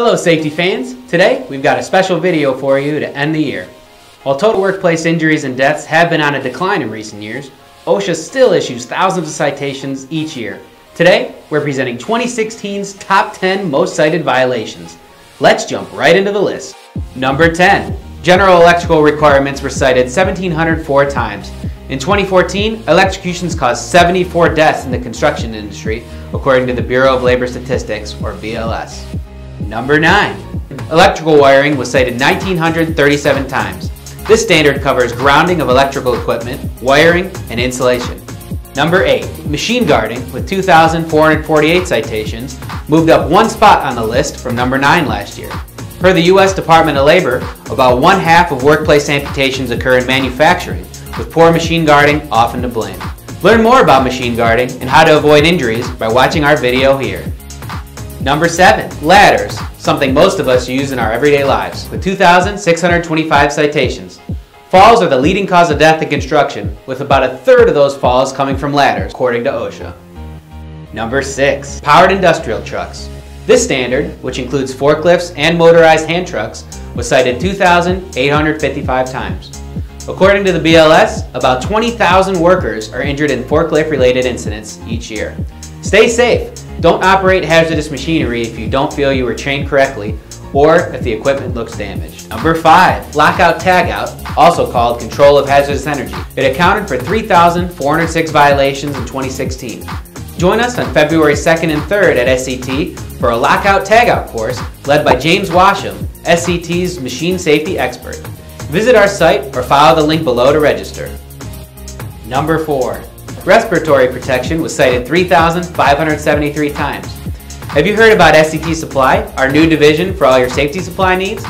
Hello safety fans! Today we've got a special video for you to end the year. While total workplace injuries and deaths have been on a decline in recent years, OSHA still issues thousands of citations each year. Today we're presenting 2016's top 10 most cited violations. Let's jump right into the list. Number 10. General electrical requirements were cited 1,704 times. In 2014, electrocutions caused 74 deaths in the construction industry, according to the Bureau of Labor Statistics, or BLS. Number 9. Electrical wiring was cited 1937 times. This standard covers grounding of electrical equipment, wiring, and insulation. Number 8. Machine guarding, with 2,448 citations, moved up one spot on the list from number 9 last year. Per the U.S. Department of Labor, about one half of workplace amputations occur in manufacturing, with poor machine guarding often to blame. Learn more about machine guarding and how to avoid injuries by watching our video here. Number 7. Ladders, something most of us use in our everyday lives, with 2,625 citations. Falls are the leading cause of death in construction, with about a third of those falls coming from ladders, according to OSHA. Number 6. Powered industrial trucks. This standard, which includes forklifts and motorized hand trucks, was cited 2,855 times. According to the BLS, about 20,000 workers are injured in forklift-related incidents each year. Stay safe don't operate hazardous machinery if you don't feel you were trained correctly or if the equipment looks damaged. Number 5. Lockout Tagout, also called Control of Hazardous Energy. It accounted for 3,406 violations in 2016. Join us on February 2nd and 3rd at SCT for a Lockout Tagout course led by James Washam, SCT's machine safety expert. Visit our site or follow the link below to register. Number 4. Respiratory protection was cited 3,573 times. Have you heard about SCT Supply, our new division for all your safety supply needs?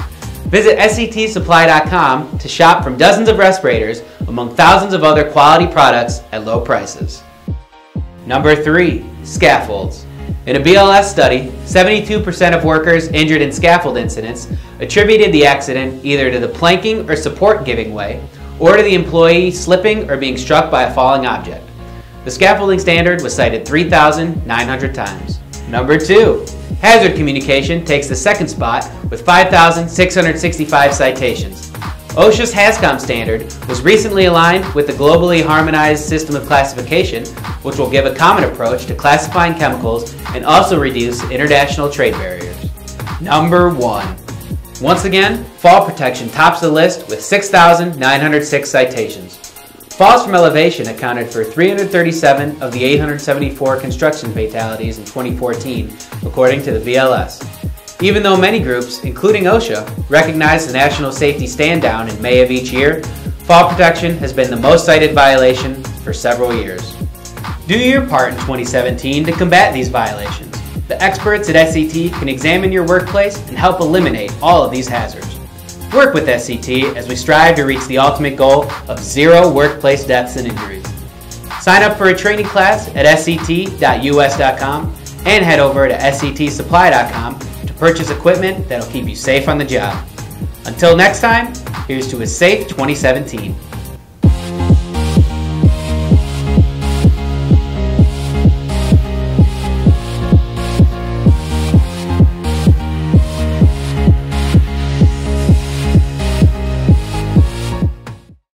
Visit sctsupply.com to shop from dozens of respirators among thousands of other quality products at low prices. Number 3. Scaffolds. In a BLS study, 72% of workers injured in scaffold incidents attributed the accident either to the planking or support giving way, or to the employee slipping or being struck by a falling object. The scaffolding standard was cited 3,900 times. Number 2. Hazard communication takes the second spot with 5,665 citations. OSHA's HAZCOM standard was recently aligned with the globally harmonized system of classification, which will give a common approach to classifying chemicals and also reduce international trade barriers. Number 1. Once again, fall protection tops the list with 6,906 citations. Falls from elevation accounted for 337 of the 874 construction fatalities in 2014, according to the BLS. Even though many groups, including OSHA, recognize the National Safety Stand Down in May of each year, fall protection has been the most cited violation for several years. Do your part in 2017 to combat these violations. The experts at SCT can examine your workplace and help eliminate all of these hazards. Work with SCT as we strive to reach the ultimate goal of zero workplace deaths and injuries. Sign up for a training class at sct.us.com and head over to sctsupply.com to purchase equipment that'll keep you safe on the job. Until next time, here's to a safe 2017.